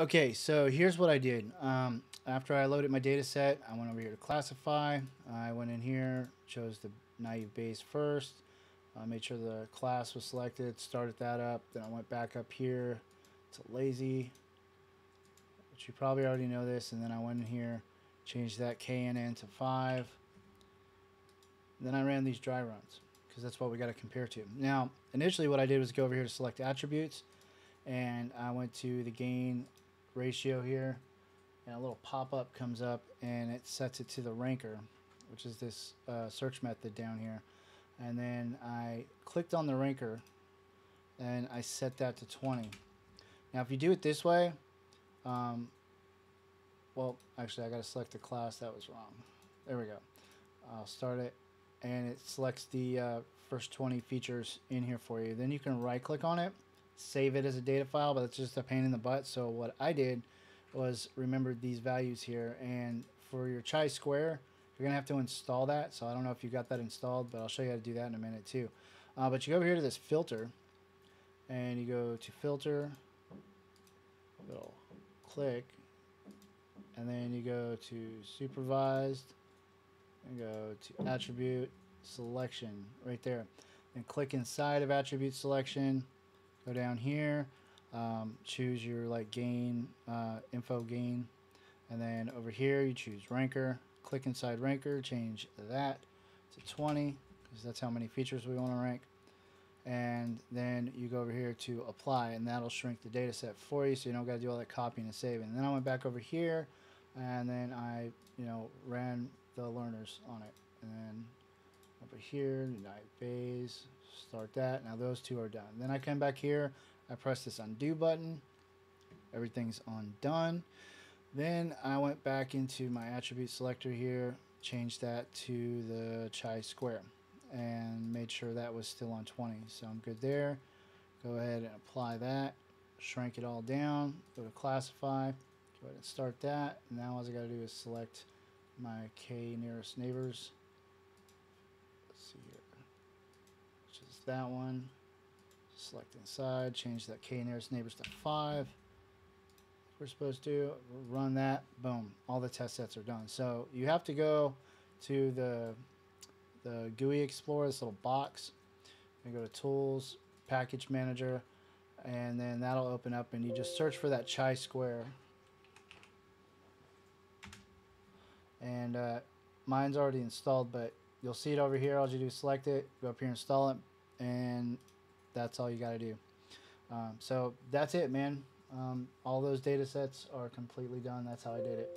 Okay, so here's what I did. Um, after I loaded my data set, I went over here to classify. I went in here, chose the naive Bayes first. Made sure the class was selected, started that up. Then I went back up here to lazy, which you probably already know this. And then I went in here, changed that KNN to 5. Then I ran these dry runs because that's what we got to compare to. Now, initially what I did was go over here to select attributes and I went to the gain ratio here and a little pop-up comes up and it sets it to the ranker which is this uh, search method down here. And then I clicked on the ranker and I set that to 20 now if you do it this way um, well actually I got to select the class that was wrong. There we go. I'll start it and it selects the uh, first 20 features in here for you. Then you can right click on it save it as a data file, but it's just a pain in the butt. So what I did was remembered these values here. And for your chi-square, you're going to have to install that. So I don't know if you got that installed, but I'll show you how to do that in a minute too. Uh, but you go over here to this filter, and you go to filter, little click, and then you go to supervised, and go to attribute selection right there. And click inside of attribute selection, go down here um, choose your like gain uh, info gain. And then over here you choose ranker. Click inside ranker change that to 20 because that's how many features we want to rank. And then you go over here to apply and that'll shrink the data set for you so you don't got to do all that copying and saving. And then I went back over here and then I you know ran the learners on it. And then over here naive Bayes, start that. Now those two are done. Then I come back here, I press this undo button. Everything's undone. Then I went back into my attribute selector here, changed that to the chi-square and made sure that was still on 20. So I'm good there. Go ahead and apply that, shrink it all down, go to classify, go ahead and start that. Now all I got to do is select my K nearest neighbors. See here that one. Select inside, change that K nearest neighbors to 5. We're supposed to run that. Boom. All the test sets are done. So you have to go to the, the GUI Explorer, this little box. You go to Tools, Package Manager, and then that'll open up and you just search for that chi-square. And uh, mine's already installed, but you'll see it over here. All you do is select it, go up here, install it, and that's all you got to do. Um, so that's it, man. Um, all those data sets are completely done. That's how I did it.